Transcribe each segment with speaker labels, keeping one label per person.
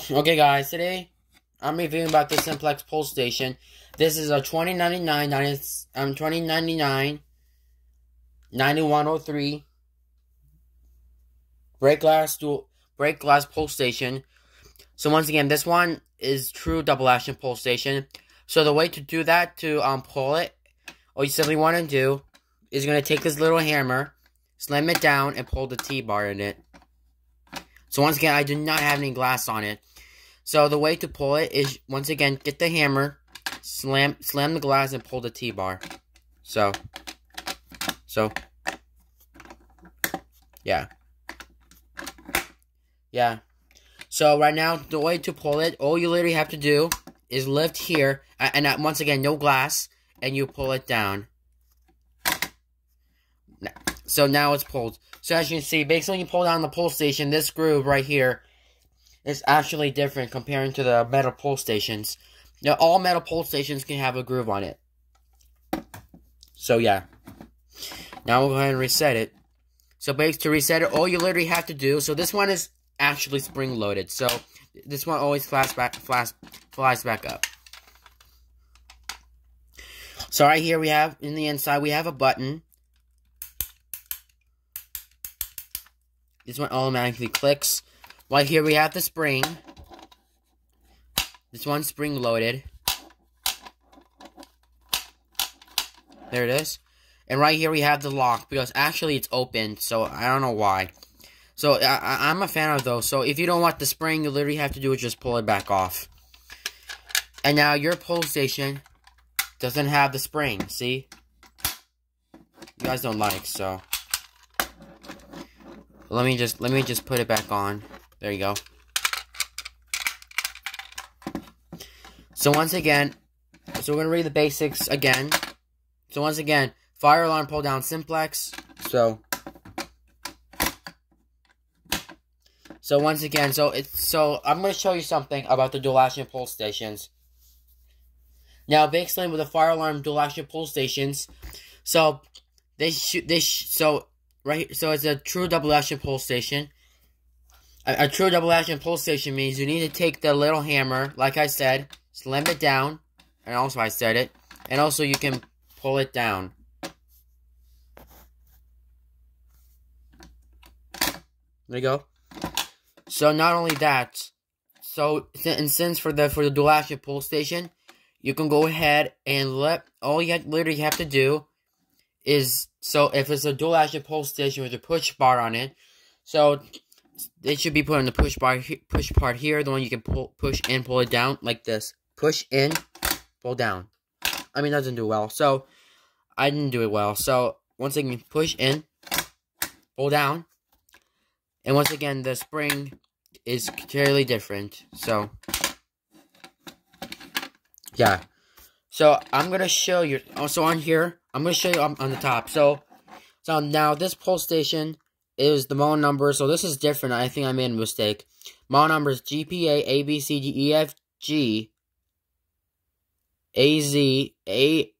Speaker 1: Okay, guys, today I'm reviewing about the Simplex Pull Station. This is a 2099, 90, um, 2099 9103 break glass dual break glass pull station. So once again, this one is true double action pull station. So the way to do that to um pull it, all you simply want to do is going to take this little hammer, slam it down, and pull the T-bar in it. So once again, I do not have any glass on it. So the way to pull it is, once again, get the hammer, slam slam the glass, and pull the T-bar. So, so, yeah. Yeah. So right now, the way to pull it, all you literally have to do is lift here, and uh, once again, no glass, and you pull it down. So now it's pulled. So as you can see, basically when you pull down the pull station, this groove right here is actually different comparing to the metal pull stations. Now all metal pull stations can have a groove on it. So yeah. Now we'll go ahead and reset it. So basically to reset it, all you literally have to do, so this one is actually spring loaded. So this one always flies back, flies, flies back up. So right here we have, in the inside, we have a button. This one automatically clicks. Right here we have the spring. This one's spring loaded. There it is. And right here we have the lock, because actually it's open, so I don't know why. So, I, am a fan of those. So, if you don't want the spring, you literally have to do is just pull it back off. And now, your pull station doesn't have the spring, see? You guys don't like, so... Let me just, let me just put it back on. There you go. So, once again, so we're going to read the basics again. So, once again, fire alarm pull down simplex. So, So once again, so it's so I'm going to show you something about the dual action pull stations. Now, basically, with the fire alarm dual action pull stations, so they shoot they sh so right so it's a true double action pull station. A, a true double action pull station means you need to take the little hammer, like I said, slam it down, and also I said it, and also you can pull it down. There you go. So not only that, so and since for the for the dual action pull station, you can go ahead and let all you have, literally have to do is so if it's a dual action pull station with a push bar on it, so they should be put on the push bar push part here, the one you can pull push in, pull it down like this. Push in, pull down. I mean, that doesn't do well. So I didn't do it well. So once again, push in, pull down, and once again, the spring is clearly different. So, yeah. So, I'm to show you. Also, on here, I'm to show you on, on the top. So, so now this pull station is the model number. So, this is different. I think I made a mistake. Model number is GPA A B C D E F G A Z A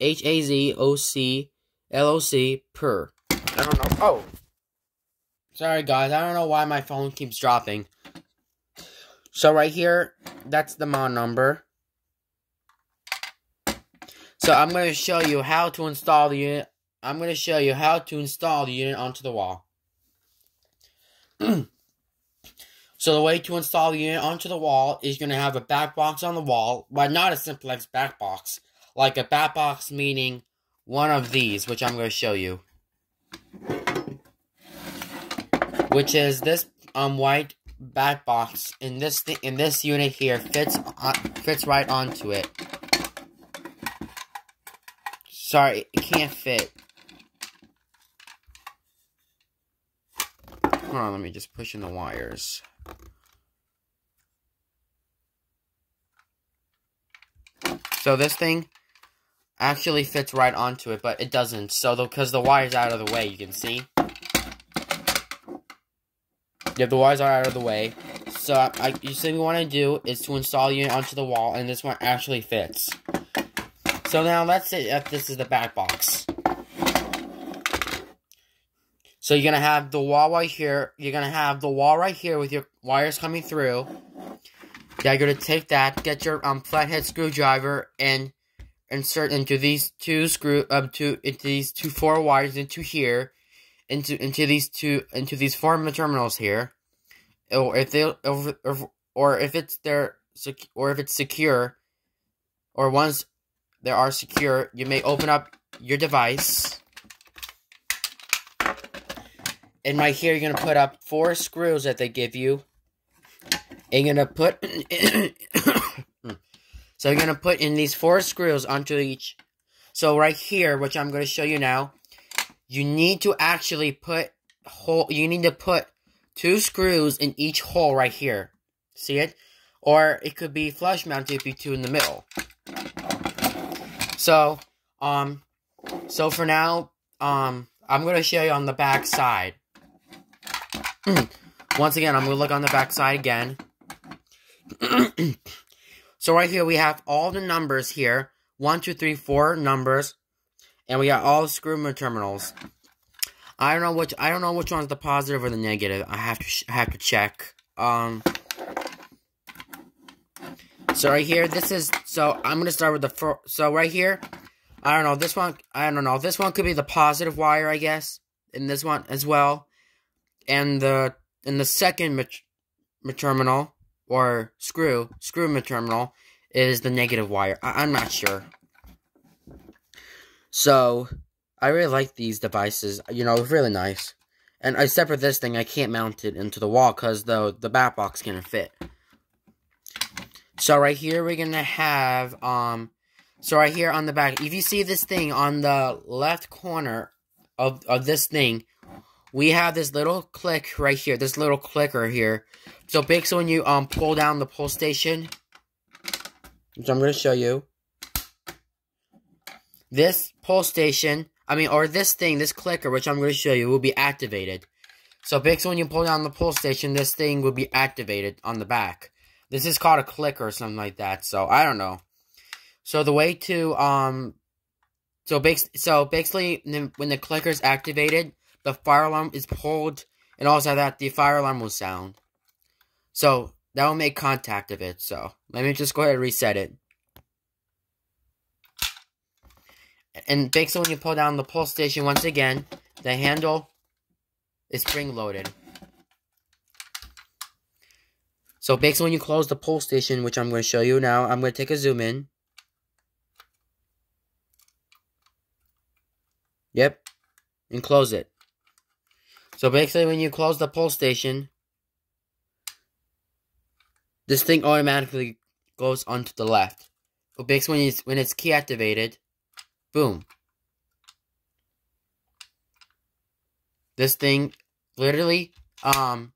Speaker 1: H A Z O C L O C per. I don't know. Oh. Sorry, guys. I don't know why my phone keeps dropping. So, right here, that's the mod number. So, I'm going to show you how to install the unit. I'm going to show you how to install the unit onto the wall. so, the way to install the unit onto the wall is going to have a back box on the wall, but not a simplex back box. Like a back box meaning one of these, which I'm going to show you which is this um white back box in this in this unit here fits fits right onto it. Sorry, it can't fit. Hold on, let me just push in the wires. So this thing actually fits right onto it, but it doesn't. So because the wire's out of the way, you can see. Have the wires are out of the way. So I, you see what I do is to install the unit onto the wall, and this one actually fits. So now let's say that this is the back box. So you're gonna have the wall right here. You're gonna have the wall right here with your wires coming through, yeah, you're gonna take that, get your um flathead screwdriver, and insert into these two screw um to into these two four wires into here, into into these two into these four terminals here, or if they or, or, or if it's there or if it's secure, or once they are secure, you may open up your device. And right here, you're gonna put up four screws that they give you. And you're gonna put So you're going to put in these four screws onto each. So right here, which I'm going to show you now, you need to actually put hole. You need to put two screws in each hole right here. See it? Or it could be flush mounted if you two in the middle. So, um, so for now, um, I'm going to show you on the back side. Once again, I'm going to look on the back side again. So right here we have all the numbers here. One, two, three, four numbers. And we got all the screw terminals. I don't know which I don't know which one's the positive or the negative. I have to have to check. Um So right here this is so I'm going to start with the so right here I don't know this one I don't know. This one could be the positive wire, I guess. And this one as well. And the in the second terminal or screw, screw terminal, is the negative wire. I am not sure. So, I really like these devices. You know, really nice. And except for this thing, I can't mount it into the wall because the, the back box can't fit. So right here, we're to have, um, so right here on the back, if you see this thing on the left corner of, of this thing, we have this little click right here, this little clicker here. So basically when you um pull down the pull station, which I'm going to show you, this pull station, I mean, or this thing, this clicker, which I'm going to show you, will be activated. So basically when you pull down the pull station, this thing will be activated on the back. This is called a clicker or something like that, so I don't know. So the way to, um, so, basically, so basically when the clicker is activated, the fire alarm is pulled, and also that the fire alarm will sound. So, that will make contact of it, so let me just go ahead and reset it. And basically when you pull down the pull station once again, the handle is spring loaded. So basically when you close the pull station, which I'm going to show you now, I'm going to take a zoom in. Yep. And close it. So basically when you close the pull station, this thing automatically goes onto the left. But basically when it's, when it's key activated, boom. This thing literally um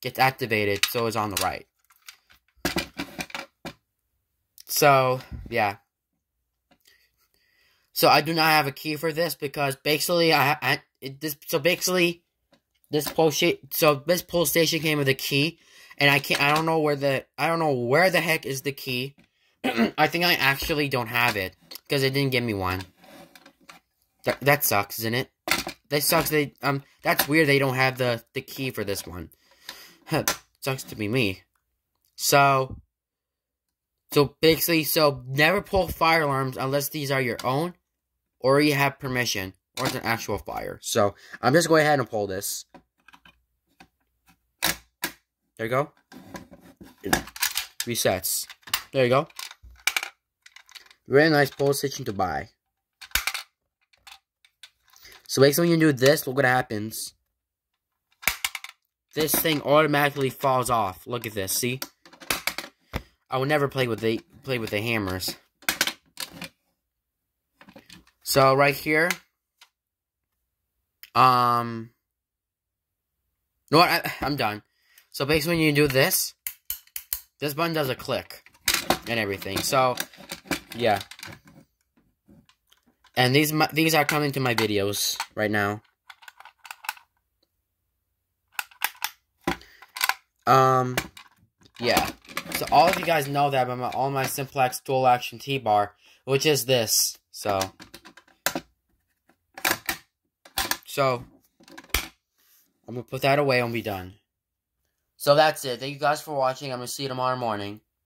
Speaker 1: gets activated so it's on the right. So, yeah. So I do not have a key for this because basically I, I it, this so basically this pull so this pull station came with a key, and I can't. I don't know where the. I don't know where the heck is the key. I think I actually don't have it because it didn't give me one. That that sucks, isn't it? That sucks. They um. That's weird. They don't have the the key for this one. sucks to be me. So. So basically, so never pull fire alarms unless these are your own, or you have permission, or it's an actual fire. So I'm just going ahead and pull this. There you go. Resets. There you go. Very nice pull station to buy. So basically when you do this, look what happens. This thing automatically falls off. Look at this, see? I will never play with the play with the hammers. So right here, um, you know what? I, I'm done. So basically when you do this, this button does a click and everything. So, yeah. And these these are coming to my videos right now. Um, yeah. So all of you guys know that about my, all my simplex dual action T-bar, which is this. So, so I'm gonna put that away and be done. So that's it. Thank you guys for watching. I'm going to see you tomorrow morning.